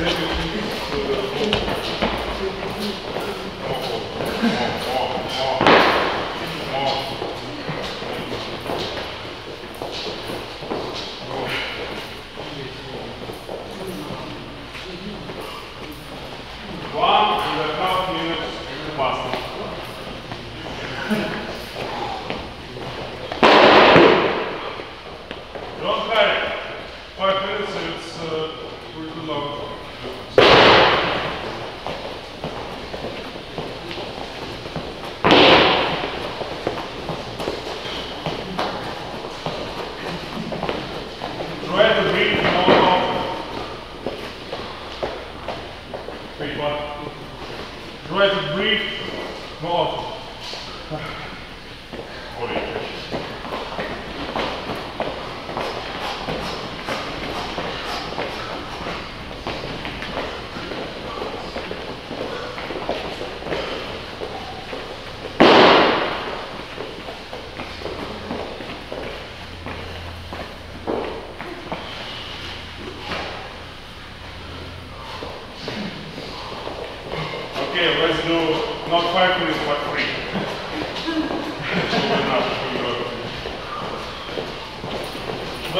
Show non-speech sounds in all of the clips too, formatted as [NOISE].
Thank you. Wait, what? Try to breathe more.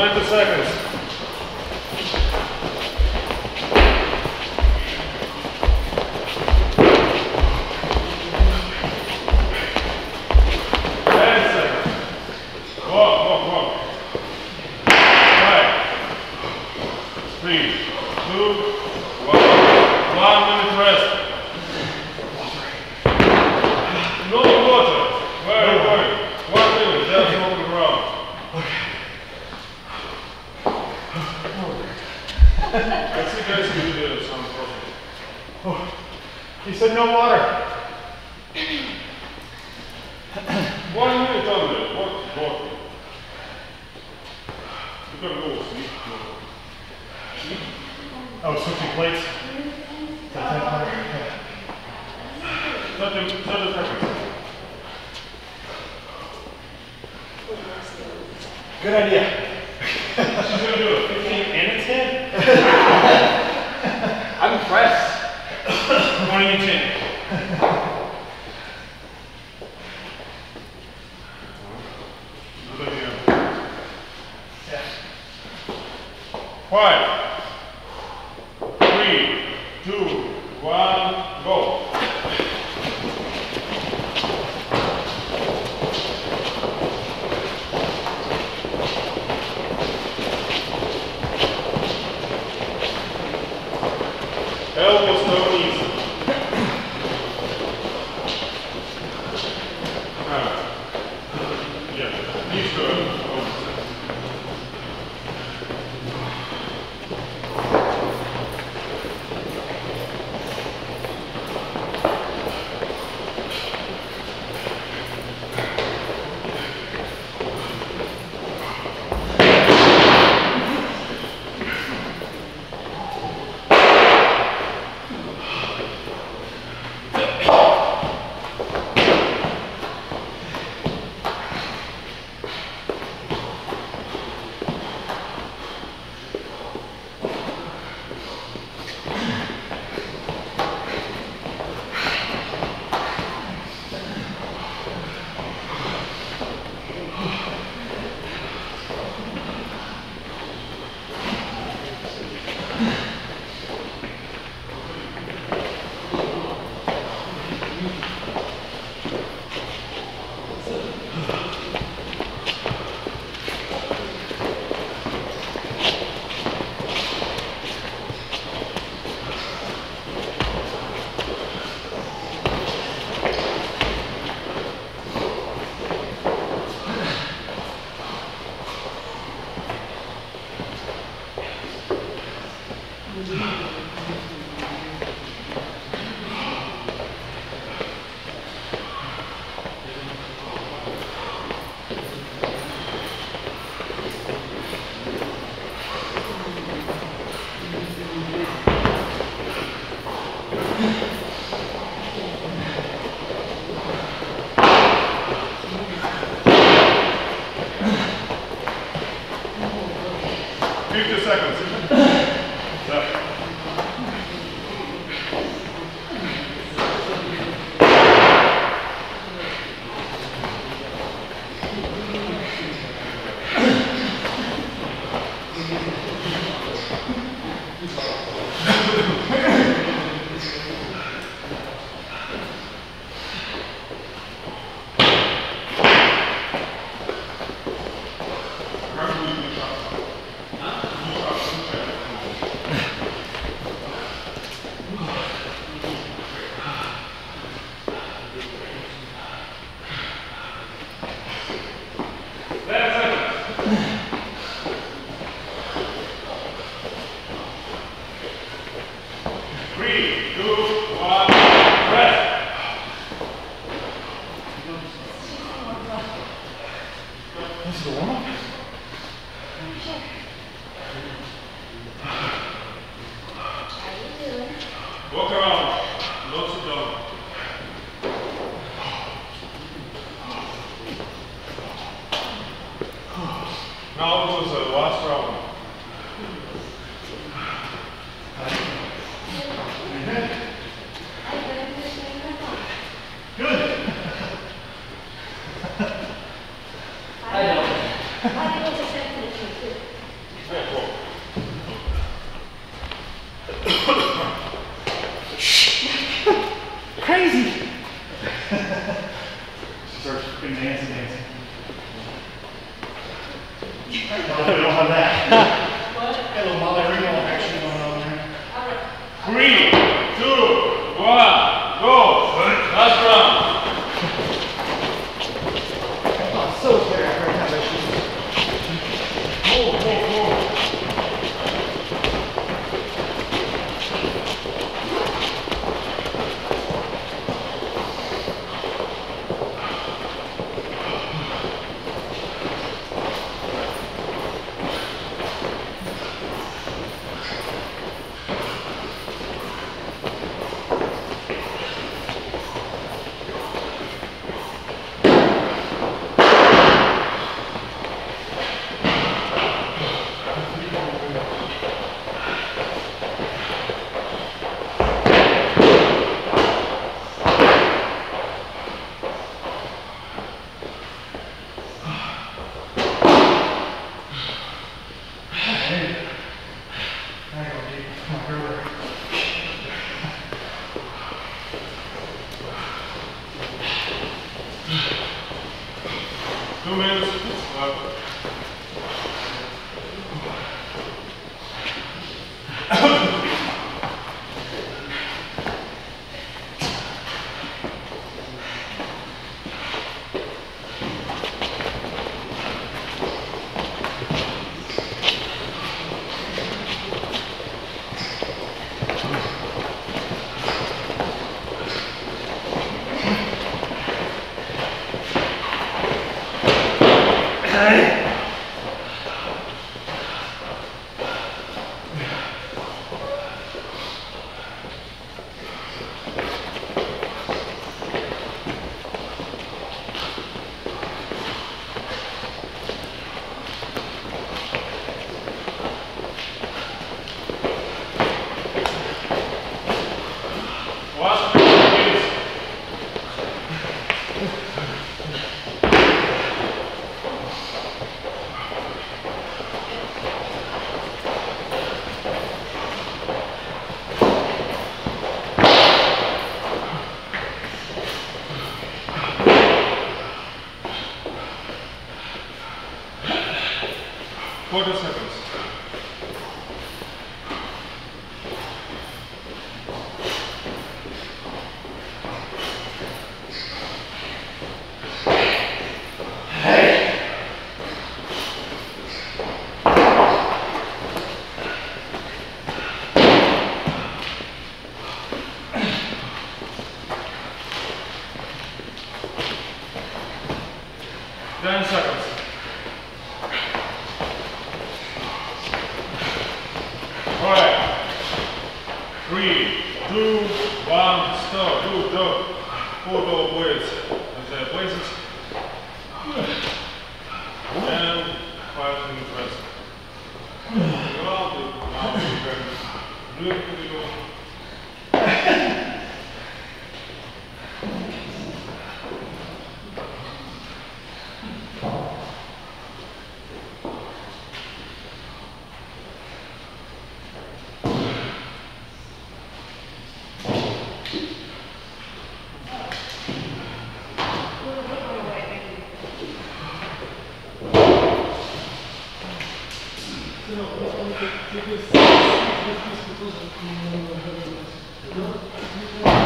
Time to seconds. said no water. [CLEARS THROAT] one minute on there. What water? You gotta go sleep. Oh, switching plates? Such a, such a perfect. Good idea. Quiet. 50 seconds. Да. Now it was the last round. Ahem. [COUGHS] quarter seconds. Não?